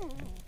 Mm-hmm.